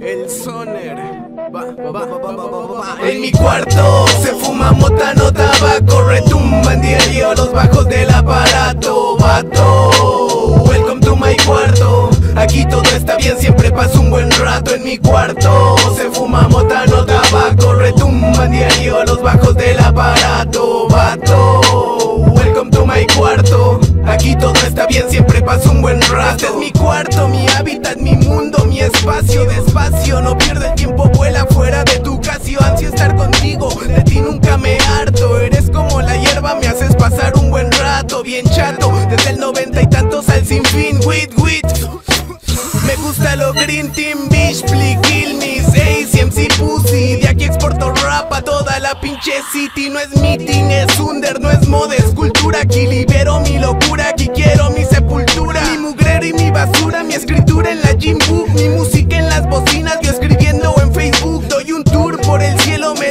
El Soner. En mi cuarto se fuma mota, no tabaco, retumban diario los bajos del aparato, vato. Welcome to my cuarto. Aquí todo está bien, siempre paso un buen rato en mi cuarto. Se fuma mota, no tabaco, retumban diario los bajos del aparato, vato. Cuarto. Aquí todo está bien, siempre paso un buen rato. Este es mi cuarto, mi hábitat, mi mundo, mi espacio. Despacio, no pierdo el tiempo, vuela fuera de tu casio. Ansio estar contigo, de ti nunca me harto. Eres como la hierba, me haces pasar un buen rato, bien chato. Desde el noventa y tantos al sin fin, wit, wit. Me gusta lo green team, bitch, kill me, Ace, MC Pussy De aquí exporto rap a toda la pinche city No es meeting, es under, no es moda, es cultura Aquí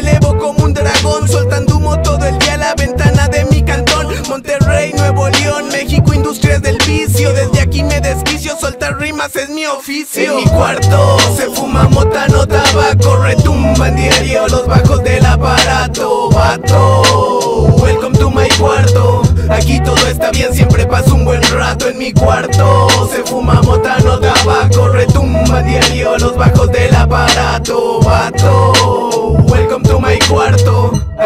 elevo como un dragón Soltando humo todo el día a la ventana de mi cantón. Monterrey, Nuevo León, México, industrias del vicio. Desde aquí me desquicio, soltar rimas es mi oficio. En mi cuarto se fuma mota, no tabaco Retumban diario los bajos del aparato. Vato, welcome to my cuarto. Aquí todo está bien, siempre paso un buen rato en mi cuarto. Se fuma mota, no tabaco Retumban diario los bajos del aparato. Vato,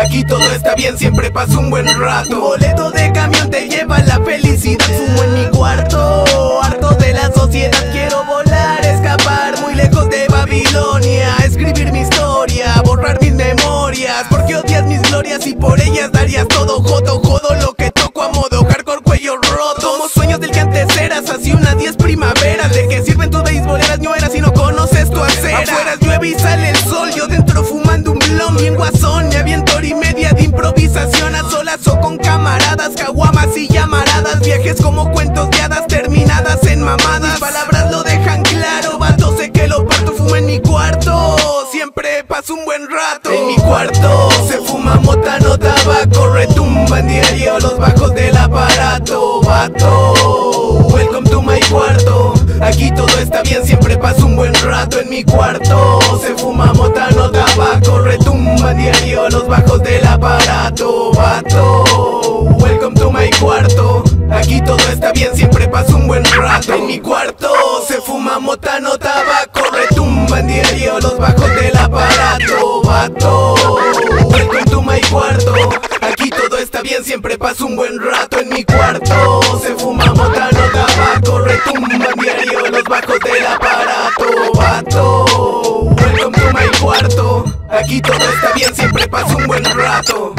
Aquí todo está bien, siempre paso un buen rato. Boleto de camión te lleva la felicidad. Fumo en mi cuarto, harto de la sociedad. Quiero volar, escapar muy lejos de Babilonia. Escribir mi historia, borrar mis memorias. Porque odias mis glorias y por ellas darías todo. Jodo, jodo lo que toco a modo. Hardcore, cuello roto. Como sueños del que antes eras, así unas 10 primaveras ¿De qué sirven tus beisboleras ñoeras si no conoces tu acera? Afuera llueve y sale el sol, yo dentro fumando un blon Bien guasón, me aviento o con camaradas, caguamas y llamaradas Viajes como cuentos de hadas terminadas en mamadas. Mis palabras lo dejan claro, vato, sé que lo parto Fumo en mi cuarto, siempre paso un buen rato. En mi cuarto se fuma mota, no tabaco Retumban diario los bajos del aparato, vato. Welcome to my cuarto Aquí todo está bien, siempre paso un buen rato en mi cuarto. Se fuma mota, no tabaco Retumban diario los bajos del aparato Vato, welcome to my cuarto. Aquí todo está bien, siempre paso un buen rato. En mi cuarto se fuma mota, no tabaco Retumban diario los bajos del aparato Vato, welcome to my cuarto. Aquí todo está bien, siempre paso un buen rato. En mi cuarto Se fuma mota, no tabaco Retumban diario los bajos del aparato Aquí todo está bien, siempre paso un buen rato